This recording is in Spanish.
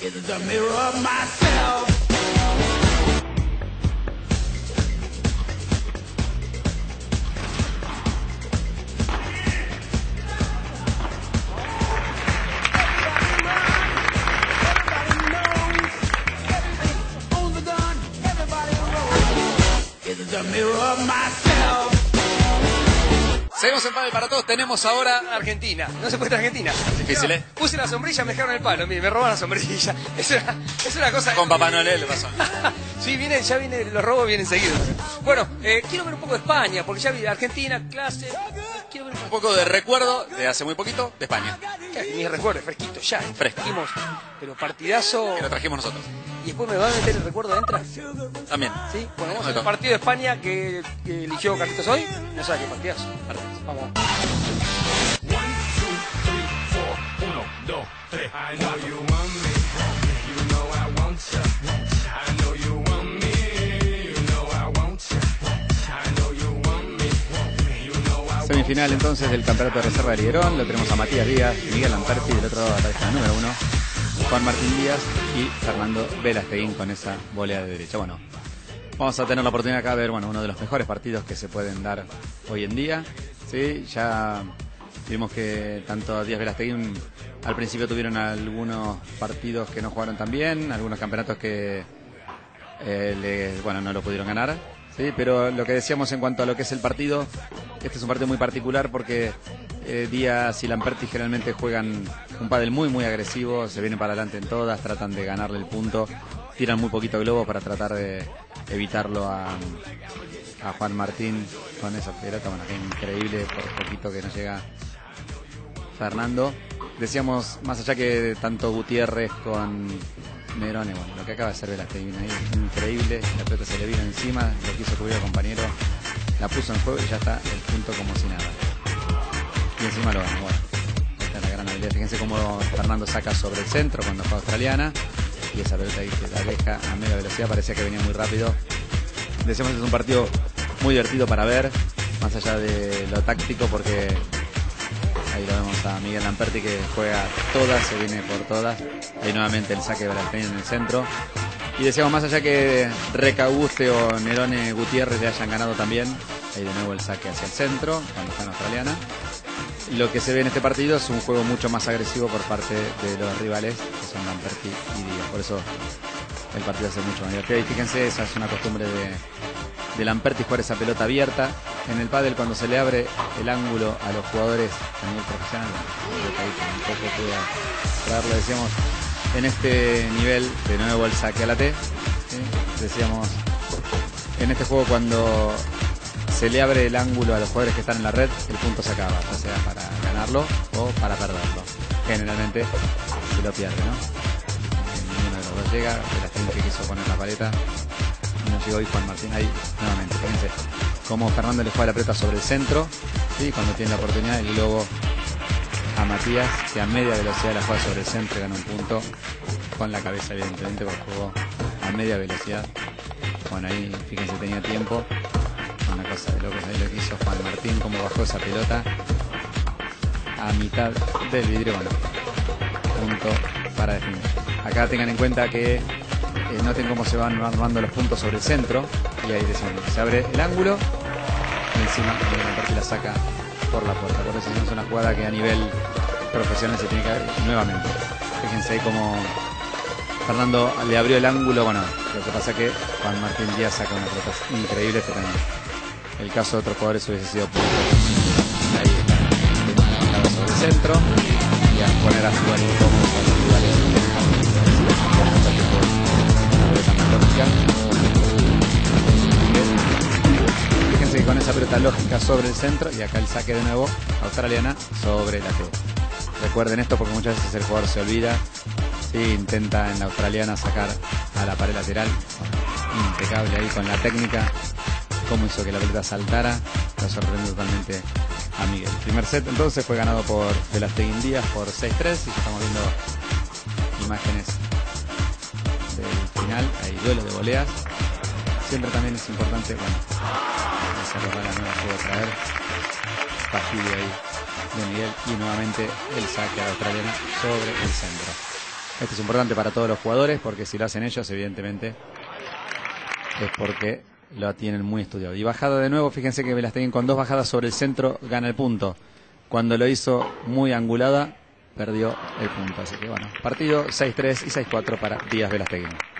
is the mirror of myself. Is mirror of myself. Seguimos en Padel para Todos. Tenemos ahora Argentina. No se puede estar Argentina. Difícil, ¿eh? Puse la sombrilla, me dejaron el palo. Mire, me robaron la sombrilla. Es una, es una cosa. Con Papá Noel le pasó. sí, viene, ya viene, los robos vienen seguidos. Bueno, eh, quiero ver un poco de España, porque ya vi Argentina, clase. Quiero ver un poco de recuerdo de hace muy poquito de España. Ni recuerdo, fresquito, ya. Fresco. Pero partidazo. Que lo trajimos nosotros. Y después me va a meter el recuerdo adentro. También. ¿Sí? Bueno, vamos De al partido de España que, que eligió Carlitos hoy. No sabe qué partidazo. Vamos. Semifinal entonces del Campeonato de Reserva de Liguerón. Lo tenemos a Matías Díaz, Miguel Lamperti del otro lado de la pareja número uno, Juan Martín Díaz y Fernando Velasteguín con esa volea de derecha. Bueno, vamos a tener la oportunidad acá de ver bueno, uno de los mejores partidos que se pueden dar hoy en día. Sí, ya vimos que tanto Díaz Velasteguín al principio tuvieron algunos partidos que no jugaron tan bien, algunos campeonatos que eh, bueno, no lo pudieron ganar. Sí, pero lo que decíamos en cuanto a lo que es el partido, este es un partido muy particular porque eh, Díaz y Lamperti generalmente juegan un pádel muy muy agresivo, se vienen para adelante en todas, tratan de ganarle el punto, tiran muy poquito globo para tratar de evitarlo a, Juan Martín con esa pelota, bueno, que increíble por poquito que no llega Fernando. Decíamos, más allá que tanto Gutiérrez con Nerone, bueno, lo que acaba de hacer Velasteguín ahí es increíble, la pelota se le vino encima, lo quiso cubrir el compañero, la puso en juego y ya está el punto como si nada. Y encima lo ganó, bueno, esta es la gran habilidad. Fíjense cómo Fernando saca sobre el centro cuando fue australiana y esa pelota ahí que la deja a media velocidad, parecía que venía muy rápido. Decíamos que es un partido muy divertido para ver, más allá de lo táctico, porque Ahí lo vemos a Miguel Lamperti que juega todas, se viene por todas. Ahí nuevamente el saque de Brasil en el centro. Y decíamos, más allá que Recaguste o Nerone Gutiérrez le hayan ganado también, ahí de nuevo el saque hacia el centro, cuando está en australiana. Lo que se ve en este partido es un juego mucho más agresivo por parte de los rivales, que son Lamperti y Díaz. Por eso el partido hace mucho divertido. Y fíjense, esa es una costumbre de Lamperti jugar esa pelota abierta. En el pádel cuando se le abre el ángulo a los jugadores a nivel profesional, creo que ahí traerlo, decíamos, en este nivel, de nuevo el saque a la T, decíamos, en este juego cuando se le abre el ángulo a los jugadores que están en la red, el punto se acaba, ya sea para ganarlo o para perderlo. Generalmente se lo pierde, ¿no? Ninguno de los dos llega, de la gente que quiso poner la paleta, no llegó y Juan Martín ahí nuevamente. Fíjense cómo Fernando le juega la pelota sobre el centro, ¿sí? cuando tiene la oportunidad, el globo a Matías, que a media velocidad la juega sobre el centro gana un punto con la cabeza, evidentemente, porque jugó a media velocidad. Bueno, ahí fíjense, tenía tiempo. Una cosa de lo que hizo Juan Martín, cómo bajó esa pelota a mitad del vidrio. Bueno, punto para definir. Acá tengan en cuenta que eh, noten cómo se van armando los puntos sobre el centro. Y ahí decimos, se abre el ángulo y encima la parte la saca por la puerta. Por eso es una jugada que a nivel profesional se tiene que ver nuevamente. Fíjense ahí cómo Fernando le abrió el ángulo. Bueno, lo que pasa es que Juan Martín Díaz saca una pelota increíble. Este también. El caso de otros jugadores hubiese sido punto. Ahí está. Sobre el centro y a poner a jugar incómodo con los rivales. Lógica sobre el centro y acá el saque de nuevo australiana sobre la T. Recuerden esto porque muchas veces el jugador se olvida. Sí, intenta en la australiana sacar a la pared lateral. Impecable ahí con la técnica. Cómo hizo que la pelota saltara. Lo sorprendió totalmente a Miguel. El primer set entonces fue ganado por Velasteguín Díaz por 6-3 y estamos viendo imágenes del final. Hay duelo de voleas. Siempre también es importante, bueno, para la nueva traer. Fastidio ahí de Miguel y nuevamente el saque a la australiana sobre el centro. Esto es importante para todos los jugadores porque si lo hacen ellos, evidentemente, es porque lo tienen muy estudiado. Y bajada de nuevo, fíjense que Velasteguín con dos bajadas sobre el centro gana el punto. Cuando lo hizo muy angulada, perdió el punto. Así que bueno, partido 6-3 y 6-4 para Díaz Velasteguín.